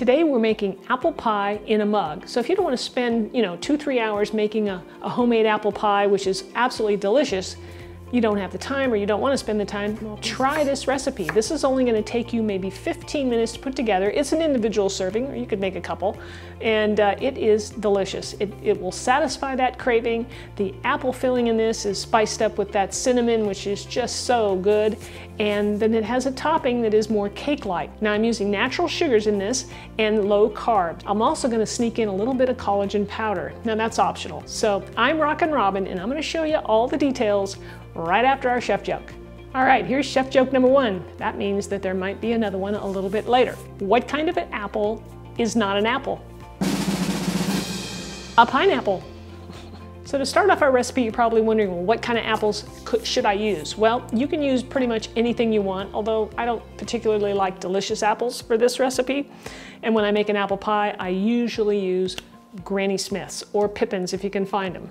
Today we're making apple pie in a mug. So if you don't want to spend, you know, two, three hours making a, a homemade apple pie, which is absolutely delicious, you don't have the time or you don't want to spend the time, try this recipe. This is only going to take you maybe 15 minutes to put together. It's an individual serving, or you could make a couple, and uh, it is delicious. It, it will satisfy that craving. The apple filling in this is spiced up with that cinnamon, which is just so good, and then it has a topping that is more cake-like. Now I'm using natural sugars in this and low carb. I'm also going to sneak in a little bit of collagen powder. Now that's optional. So I'm Rockin' Robin, and I'm going to show you all the details right after our chef joke. All right, here's chef joke number one. That means that there might be another one a little bit later. What kind of an apple is not an apple? A pineapple. So to start off our recipe, you're probably wondering, well, what kind of apples should I use? Well, you can use pretty much anything you want, although I don't particularly like delicious apples for this recipe. And when I make an apple pie, I usually use Granny Smiths or Pippins if you can find them.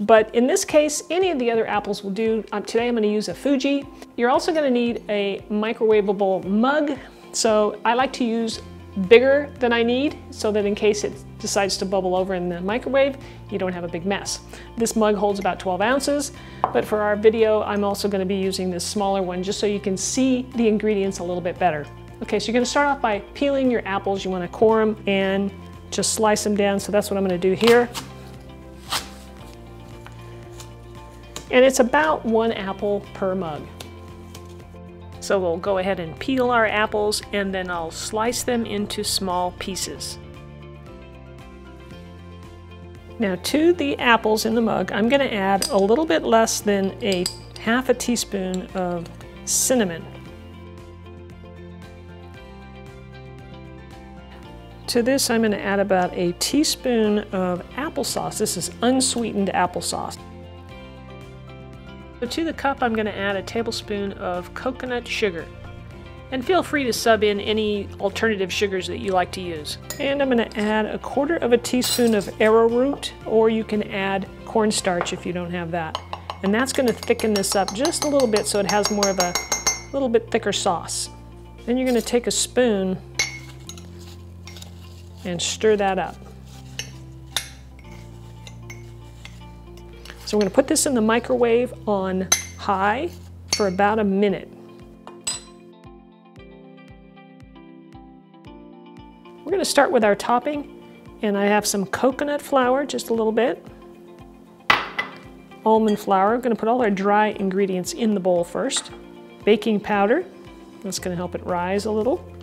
But in this case, any of the other apples will do. Um, today I'm gonna use a Fuji. You're also gonna need a microwavable mug. So I like to use bigger than I need so that in case it decides to bubble over in the microwave, you don't have a big mess. This mug holds about 12 ounces, but for our video, I'm also gonna be using this smaller one just so you can see the ingredients a little bit better. Okay, so you're gonna start off by peeling your apples. You wanna core them and just slice them down. So that's what I'm gonna do here. And it's about one apple per mug. So we'll go ahead and peel our apples and then I'll slice them into small pieces. Now to the apples in the mug, I'm going to add a little bit less than a half a teaspoon of cinnamon. To this, I'm going to add about a teaspoon of applesauce. This is unsweetened applesauce. So to the cup, I'm going to add a tablespoon of coconut sugar. And feel free to sub in any alternative sugars that you like to use. And I'm going to add a quarter of a teaspoon of arrowroot, or you can add cornstarch if you don't have that. And that's going to thicken this up just a little bit so it has more of a little bit thicker sauce. Then you're going to take a spoon and stir that up. So we're to put this in the microwave on high for about a minute. We're going to start with our topping and I have some coconut flour, just a little bit, almond flour. We're going to put all our dry ingredients in the bowl first. Baking powder, that's going to help it rise a little.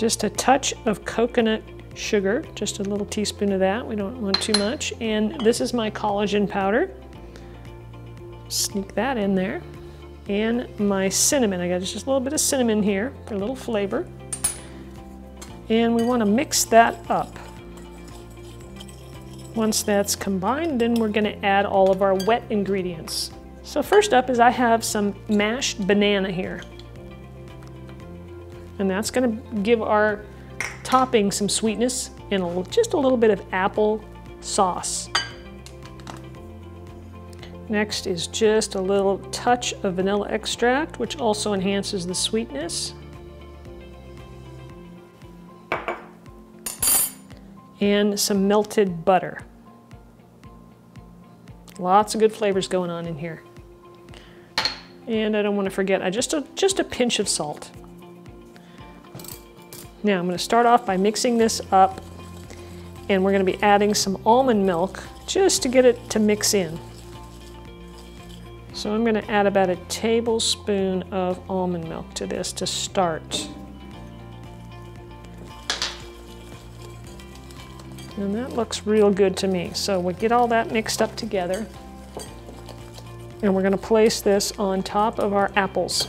Just a touch of coconut sugar, just a little teaspoon of that. We don't want too much. And this is my collagen powder. Sneak that in there. And my cinnamon. I got just a little bit of cinnamon here for a little flavor. And we want to mix that up. Once that's combined, then we're going to add all of our wet ingredients. So first up is I have some mashed banana here. And that's going to give our topping some sweetness and a, just a little bit of apple sauce. Next is just a little touch of vanilla extract, which also enhances the sweetness. And some melted butter. Lots of good flavors going on in here. And I don't want to forget, I just a, just a pinch of salt. Now I'm going to start off by mixing this up and we're going to be adding some almond milk just to get it to mix in. So I'm going to add about a tablespoon of almond milk to this to start. And that looks real good to me. So we get all that mixed up together. And we're going to place this on top of our apples.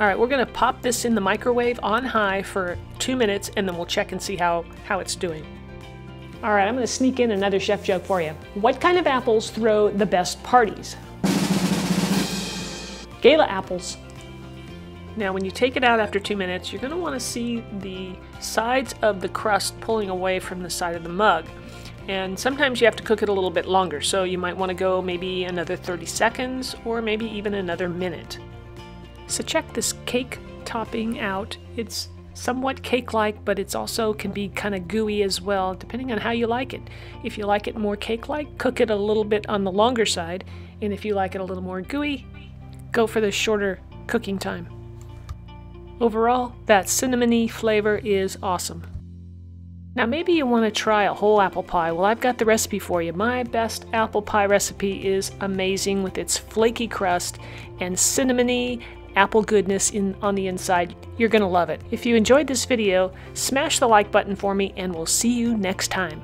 All right, we're gonna pop this in the microwave on high for two minutes and then we'll check and see how, how it's doing. All right, I'm gonna sneak in another chef joke for you. What kind of apples throw the best parties? Gala apples. Now when you take it out after two minutes, you're want to see the sides of the crust pulling away from the side of the mug. And sometimes you have to cook it a little bit longer, so you might want to go maybe another 30 seconds or maybe even another minute. So check this cake topping out. It's somewhat cake-like, but it's also can be kind of gooey as well, depending on how you like it. If you like it more cake-like, cook it a little bit on the longer side, and if you like it a little more gooey, go for the shorter cooking time. Overall, that cinnamony flavor is awesome. Now maybe you want to try a whole apple pie. Well, I've got the recipe for you. My best apple pie recipe is amazing with its flaky crust and cinnamony apple goodness in on the inside. You're to love it. If you enjoyed this video, smash the like button for me and we'll see you next time.